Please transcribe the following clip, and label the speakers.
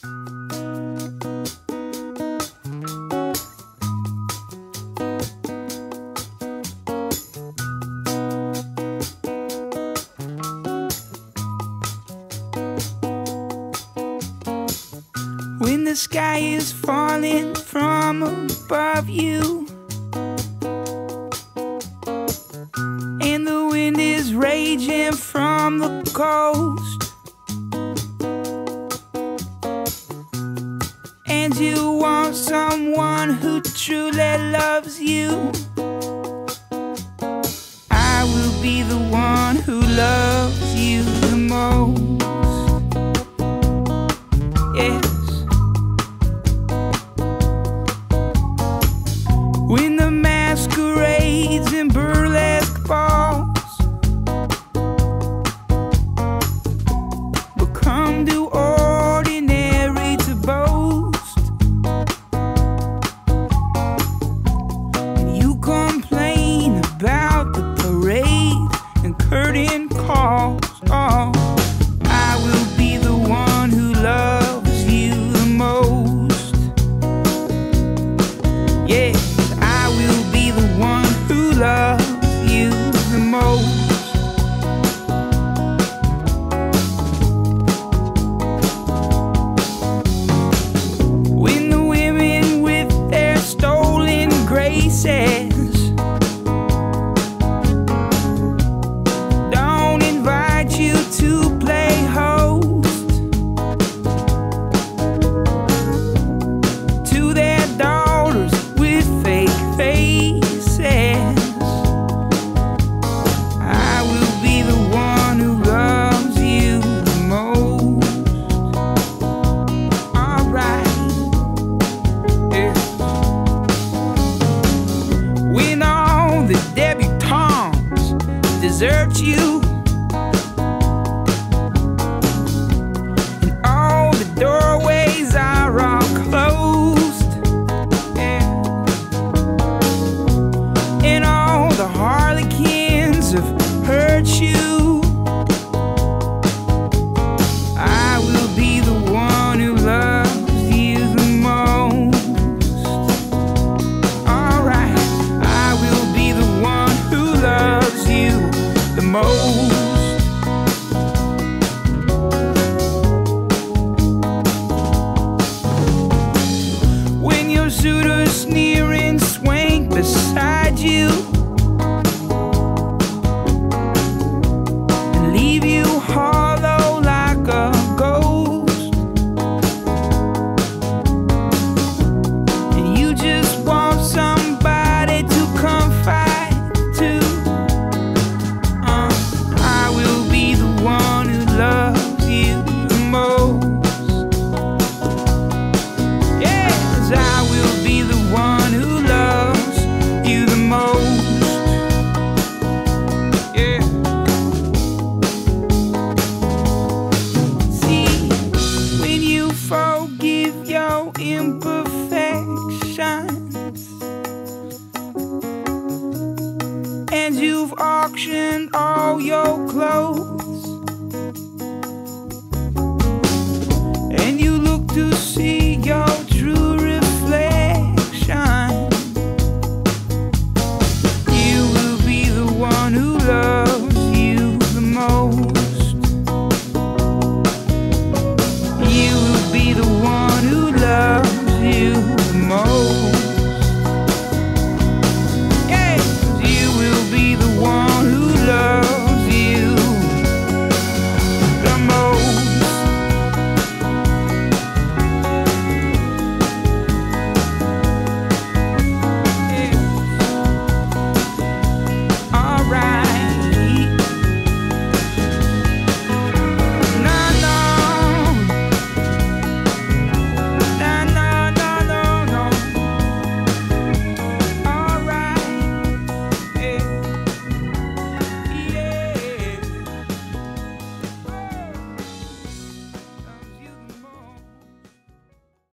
Speaker 1: When the sky is falling from above you, and the wind is raging from the cold. truly loves you. Oh. desert you. beside you. you've auctioned all your clothes. And you look to see.